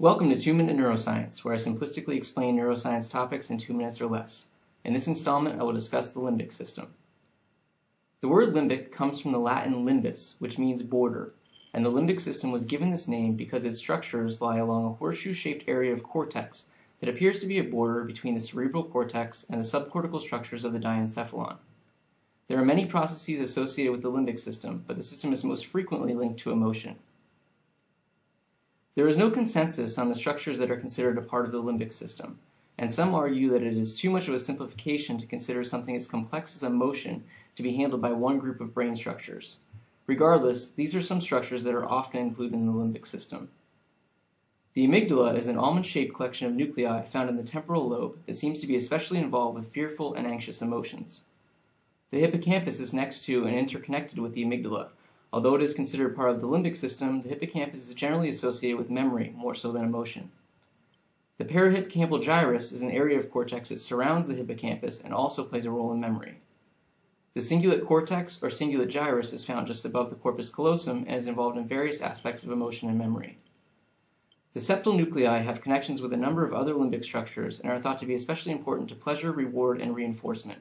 Welcome to 2 Minute Neuroscience, where I simplistically explain neuroscience topics in 2 minutes or less. In this installment, I will discuss the limbic system. The word limbic comes from the Latin limbus, which means border, and the limbic system was given this name because its structures lie along a horseshoe-shaped area of cortex that appears to be a border between the cerebral cortex and the subcortical structures of the diencephalon. There are many processes associated with the limbic system, but the system is most frequently linked to emotion. There is no consensus on the structures that are considered a part of the limbic system, and some argue that it is too much of a simplification to consider something as complex as emotion to be handled by one group of brain structures. Regardless, these are some structures that are often included in the limbic system. The amygdala is an almond-shaped collection of nuclei found in the temporal lobe that seems to be especially involved with fearful and anxious emotions. The hippocampus is next to and interconnected with the amygdala, Although it is considered part of the limbic system, the hippocampus is generally associated with memory more so than emotion. The parahippocampal gyrus is an area of cortex that surrounds the hippocampus and also plays a role in memory. The cingulate cortex or cingulate gyrus is found just above the corpus callosum and is involved in various aspects of emotion and memory. The septal nuclei have connections with a number of other limbic structures and are thought to be especially important to pleasure, reward, and reinforcement.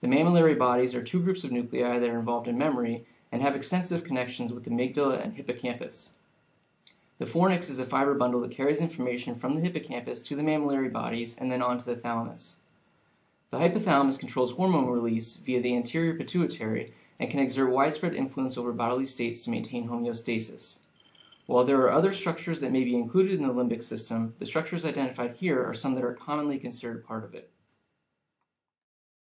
The mammillary bodies are two groups of nuclei that are involved in memory and have extensive connections with the amygdala and hippocampus. The fornix is a fiber bundle that carries information from the hippocampus to the mammillary bodies and then on to the thalamus. The hypothalamus controls hormone release via the anterior pituitary and can exert widespread influence over bodily states to maintain homeostasis. While there are other structures that may be included in the limbic system, the structures identified here are some that are commonly considered part of it.